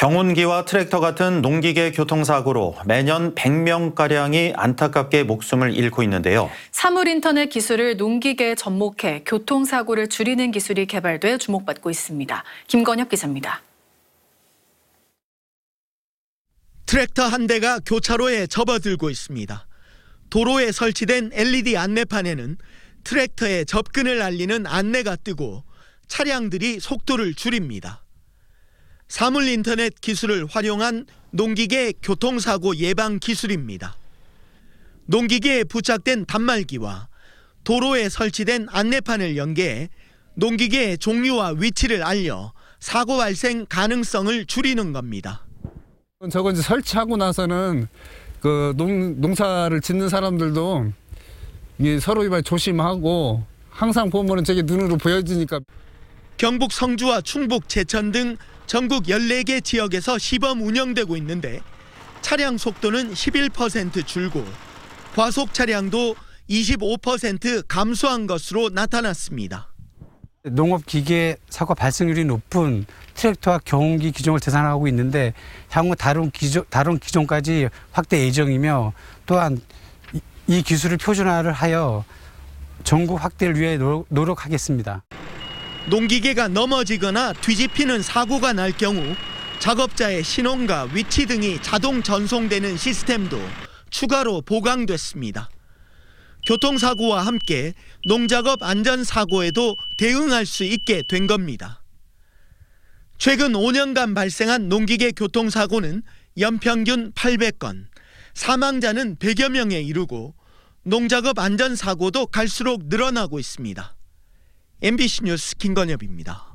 경운기와 트랙터 같은 농기계 교통사고로 매년 100명가량이 안타깝게 목숨을 잃고 있는데요. 사물 인터넷 기술을 농기계에 접목해 교통사고를 줄이는 기술이 개발돼 주목받고 있습니다. 김건혁 기자입니다. 트랙터 한 대가 교차로에 접어들고 있습니다. 도로에 설치된 LED 안내판에는 트랙터의 접근을 알리는 안내가 뜨고 차량들이 속도를 줄입니다. 사물 인터넷 기술을 활용한 농기계 교통사고 예방 기술입니다. 농기계에 부착된 단말기와 도로에 설치된 안내판을 연계해 농기계의 종류와 위치를 알려 사고 발생 가능성을 줄이는 겁니다. 저거 이제 설치하고 나서는 그 농, 농사를 짓는 사람들도 이게 서로 이발 조심하고 항상 보면은 저게 눈으로 보여지니까 경북 성주와 충북 제천 등 전국 14개 지역에서 시범 운영되고 있는데 차량 속도는 11% 줄고 과속 차량도 25% 감소한 것으로 나타났습니다. 농업 기계 사고 발생률이 높은 트랙터와 경운기 기종을 대상하고 있는데 향후 다른 기종 다른 기종까지 확대 예정이며 또한 이, 이 기술을 표준화를 하여 전국 확대를 위해 노- 노력하겠습니다. 농기계가 넘어지거나 뒤집히는 사고가 날 경우 작업자의 신원과 위치 등이 자동 전송되는 시스템도 추가로 보강됐습니다. 교통사고와 함께 농작업 안전사고에도 대응할 수 있게 된 겁니다. 최근 5년간 발생한 농기계 교통사고는 연평균 800건, 사망자는 100여 명에 이르고 농작업 안전사고도 갈수록 늘어나고 있습니다. MBC 뉴스 김건엽입니다.